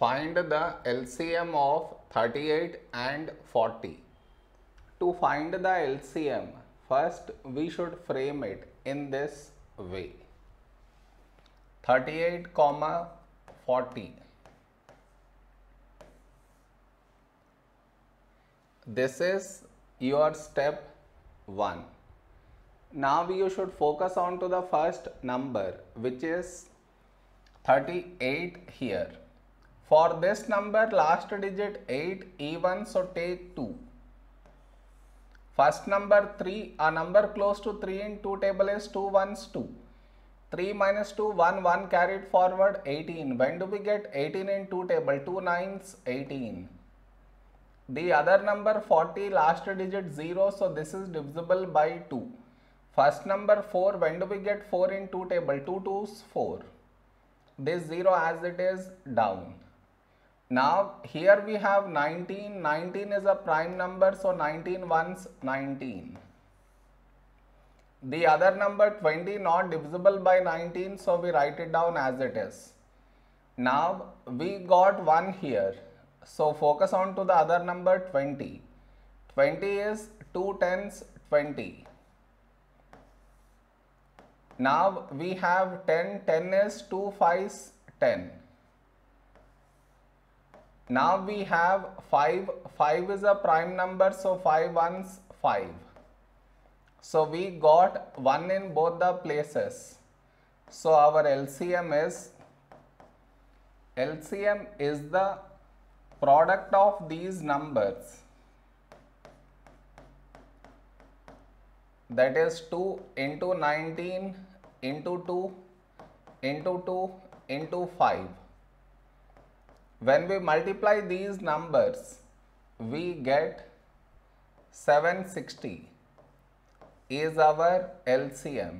Find the LCM of 38 and 40. To find the LCM, first we should frame it in this way. 38 comma 40. This is your step 1. Now you should focus on to the first number which is 38 here. For this number last digit 8 even so take 2. First number 3 a number close to 3 in 2 table is 2 ones 2. 3 minus 2 1 1 carried forward 18. When do we get 18 in 2 table? 2 nines 18. The other number 40 last digit 0 so this is divisible by 2. First number 4 when do we get 4 in 2 table? 2 twos 4. This 0 as it is down. Now here we have 19. 19 is a prime number so 19 ones 19. The other number 20 not divisible by 19 so we write it down as it is. Now we got 1 here. So focus on to the other number 20. 20 is 2 tens 20. Now we have 10, 10 is 2 fives 10. Now we have 5, 5 is a prime number so 5 ones 5. So we got 1 in both the places. So our LCM is LCM is the product of these numbers that is 2 into 19 into 2 into 2 into 5. When we multiply these numbers, we get 760 is our LCM.